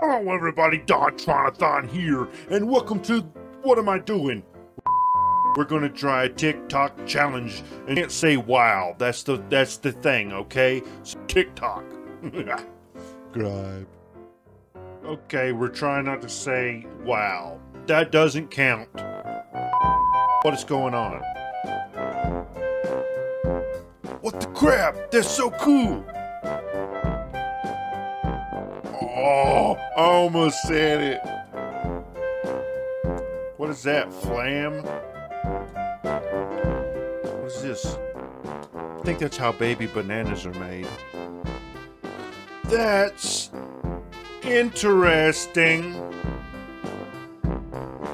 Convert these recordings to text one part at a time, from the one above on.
Hello, everybody. DonTronAthon here, and welcome to What Am I Doing? We're gonna try a TikTok challenge, and can't say wow. That's the that's the thing, okay? So TikTok. Subscribe. Okay, we're trying not to say wow. That doesn't count. What is going on? What the crap? That's so cool. Oh, almost said it. What is that? Flam? What is this? I think that's how baby bananas are made. That's interesting.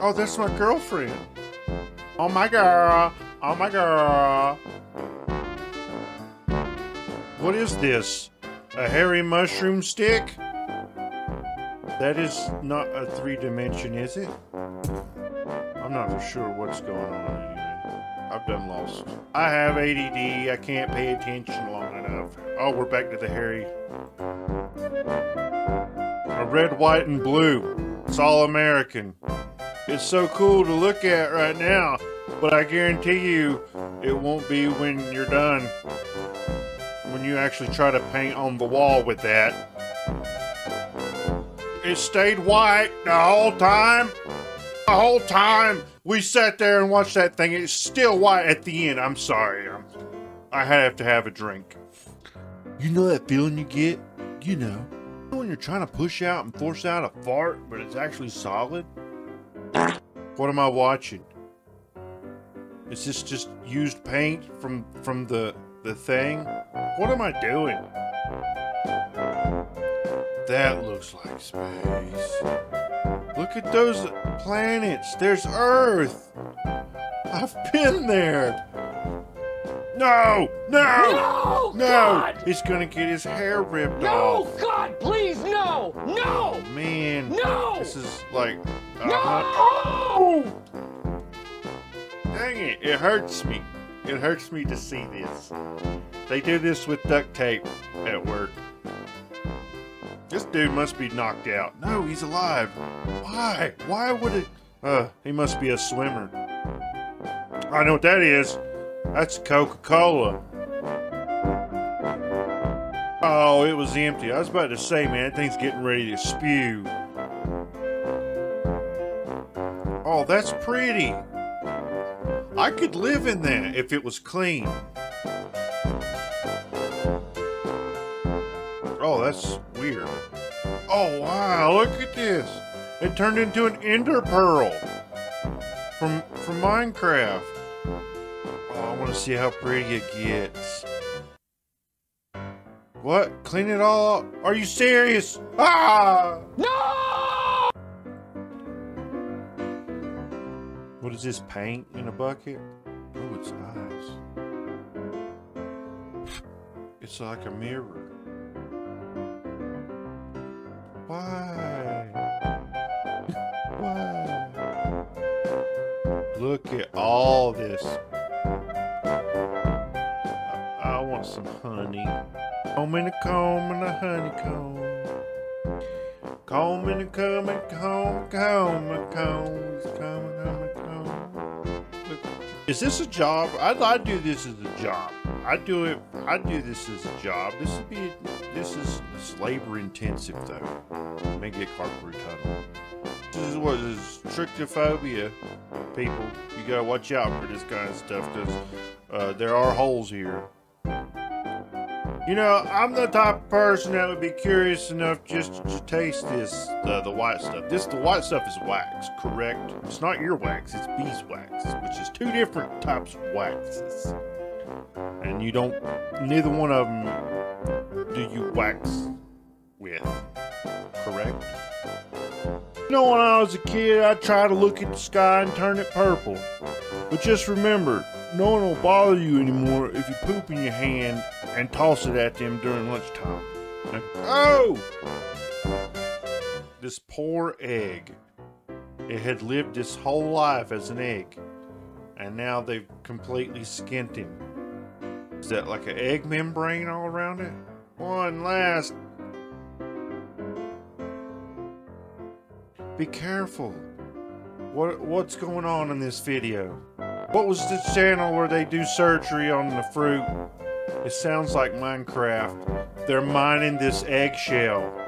Oh, that's my girlfriend. Oh my girl. Oh my girl. What is this? A hairy mushroom stick? That is not a three dimension, is it? I'm not for sure what's going on anyway. I've done lost. I have ADD. I can't pay attention long enough. Oh, we're back to the hairy. A red, white, and blue. It's all American. It's so cool to look at right now, but I guarantee you it won't be when you're done. When you actually try to paint on the wall with that. It stayed white the whole time. The whole time we sat there and watched that thing. It's still white at the end. I'm sorry. I'm, I have to have a drink. You know that feeling you get? You know. When you're trying to push out and force out a fart, but it's actually solid? What am I watching? Is this just used paint from from the the thing? What am I doing? That looks like space. Look at those planets. There's Earth. I've been there. No, no, No, no. God! He's gonna get his hair ripped No, off. No! God, please, no! No! Man, No! this is like. uh, No! Dang it, it hurts me. It hurts me to see this. They do this with duct tape at work. This dude must be knocked out. No, he's alive. Why? Why would it? Uh, he must be a swimmer. I know what that is. That's Coca-Cola. Oh, it was empty. I was about to say, man, that thing's getting ready to spew. Oh, that's pretty. I could live in that if it was clean. Oh, that's weird. Oh, wow, look at this. It turned into an ender pearl from from Minecraft. Oh, I want to see how pretty it gets. What? Clean it all up? Are you serious? Ah! No! What is this, paint in a bucket? Oh, it's eyes. It's like a mirror. Why? Why? Look at all this. I, I want some honey. Comb and a comb and a honeycomb. Comb and a comb and comb, comb and comb, comb and comb Is this a job? I'd, I'd do this as a job. I'd do it. I'd do this as a job. This would be. This is it's labor intensive though. May get carpal tunnel. This is what is trichophobia. People, you gotta watch out for this kind of stuff because uh, there are holes here. You know, I'm the type of person that would be curious enough just to taste this, uh, the white stuff. This, the white stuff is wax, correct? It's not your wax, it's beeswax, which is two different types of waxes. And you don't, neither one of them do you wax with, correct? You know, when I was a kid, I'd try to look at the sky and turn it purple. But just remember, no one will bother you anymore if you poop in your hand and toss it at them during lunchtime. Now, oh! This poor egg. It had lived its whole life as an egg. And now they've completely skinned him. Is that like an egg membrane all around it? One last. Be careful. What what's going on in this video? What was the channel where they do surgery on the fruit? It sounds like Minecraft. They're mining this eggshell.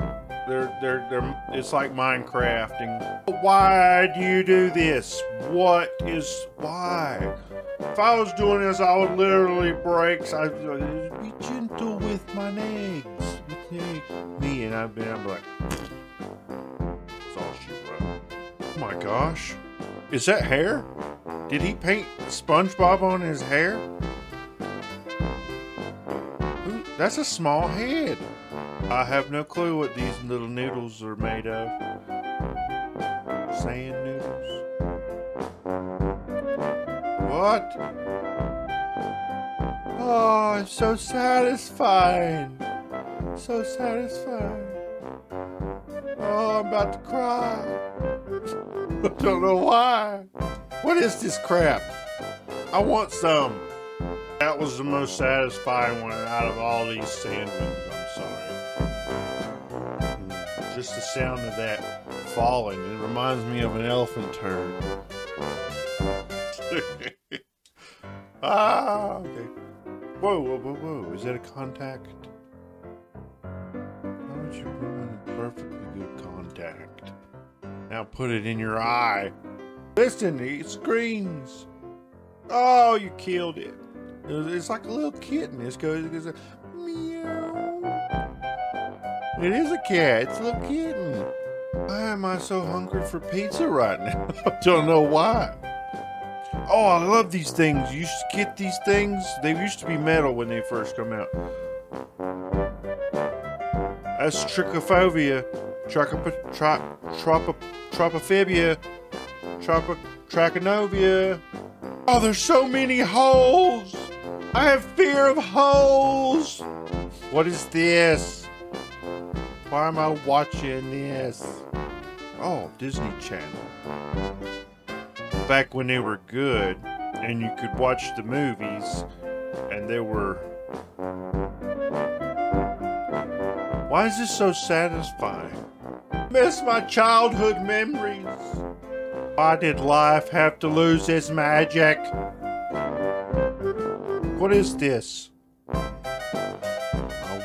They're they're they're it's like Minecrafting. Why do you do this? What is why? If I was doing this, I would literally break. I be gentle with my me, me and I've been I'm like that's all she wrote. Oh my gosh. Is that hair? Did he paint SpongeBob on his hair? That's a small head. I have no clue what these little noodles are made of. Sand noodles. What? Oh, it's so satisfying. So satisfying. Oh, I'm about to cry. I don't know why. What is this crap? I want some. That was the most satisfying one out of all these sandwiches. I'm sorry. Just the sound of that falling. It reminds me of an elephant turd. ah, okay. Whoa, whoa, whoa, whoa. Is that a contact? Why would you ruin a perfectly good contact? Now put it in your eye. Listen, it screams. Oh, you killed it. It It's like a little kitten. It's goes, it goes meow. It is a cat. It's a little kitten. Why am I so hungry for pizza right now? I don't know why. Oh, I love these things. You to get these things. They used to be metal when they first come out. That's trichophobia, trichop, tri, tropo, tropophobia, tropo, trachonovia. Oh, there's so many holes. I have fear of holes. What is this? Why am I watching this? Oh, Disney Channel. Back when they were good and you could watch the movies and they were Why is this so satisfying? Miss my childhood memories. Why did life have to lose its magic? What is this? I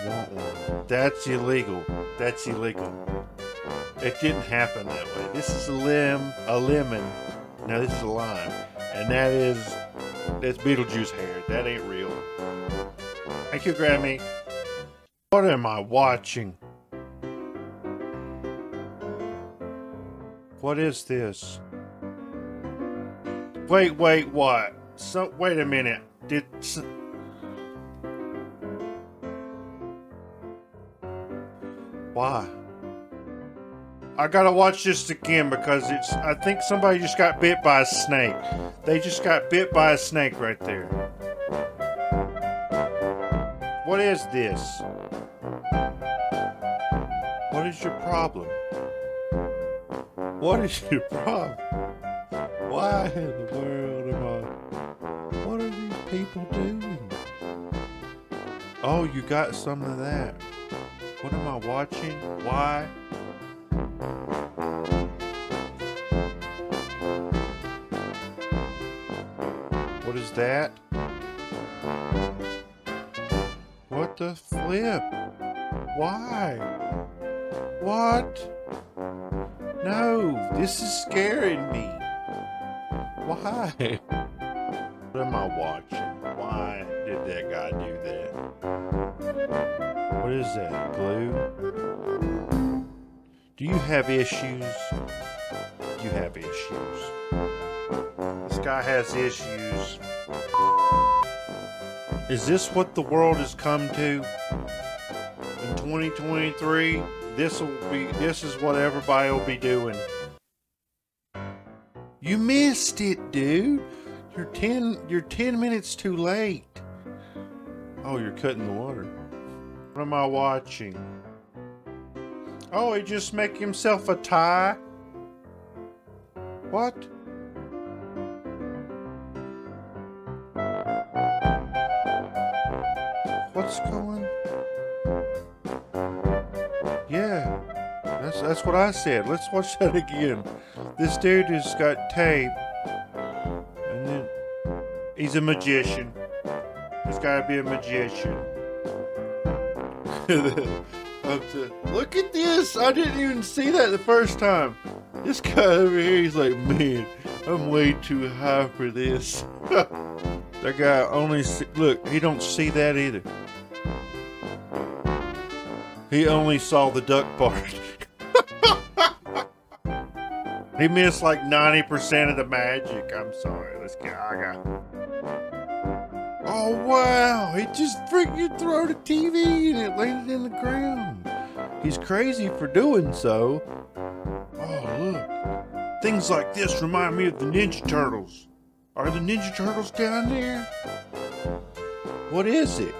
want one. That's illegal. That's illegal. It didn't happen that way. This is a lim, a lemon. Now this is a lime, and that is that's Beetlejuice hair. That ain't real. Thank you, Grammy. What am I watching? What is this? Wait, wait, what? So, wait a minute. Did. Why? I gotta watch this again because it's. I think somebody just got bit by a snake. They just got bit by a snake right there. What is this? What is your problem? What is your problem? Why in the world people doing? Oh, you got some of that. What am I watching? Why? What is that? What the flip? Why? What? No, this is scaring me. Why? Am I watching? Why did that guy do that? What is that? Glue? Do you have issues? You have issues. This guy has issues. Is this what the world has come to? In 2023, this will be this is what everybody will be doing. You missed it, dude. You're 10 you're 10 minutes too late. Oh, you're cutting the water. What am I watching? Oh, he just make himself a tie? What? What's going? Yeah. That's that's what I said. Let's watch that again. This dude has got tape, he's a magician. He's got to be a magician. To, look at this! I didn't even see that the first time. This guy over here, he's like, man, I'm way too high for this. that guy only see, look. He don't see that either. He only saw the duck part. he missed like 90% of the magic. I'm sorry. Oh wow! He just freaking threw the TV and it landed in the ground. He's crazy for doing so. Oh look. Things like this remind me of the Ninja Turtles. Are the Ninja Turtles down there? What is it?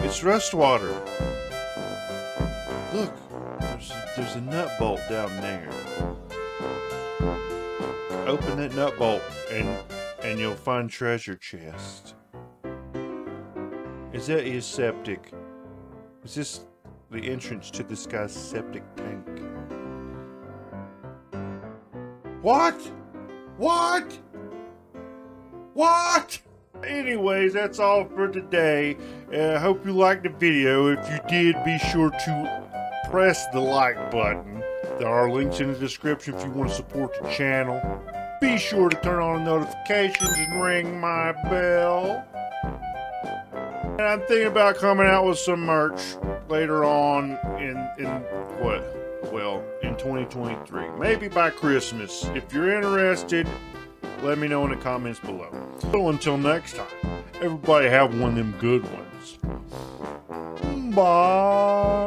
It's rust water. Look, there's there's a nut bolt down there. Open that nut bolt and and you'll find treasure chest. Is that his septic? Is this the entrance to this guy's septic tank? What? What? What? Anyways, that's all for today. I uh, hope you liked the video. If you did, be sure to press the like button. There are links in the description if you want to support the channel. Be sure to turn on notifications and ring my bell. And I'm thinking about coming out with some merch later on in in what? Well, in 2023. Maybe by Christmas. If you're interested, let me know in the comments below. So until next time, everybody have one of them good ones. Bye.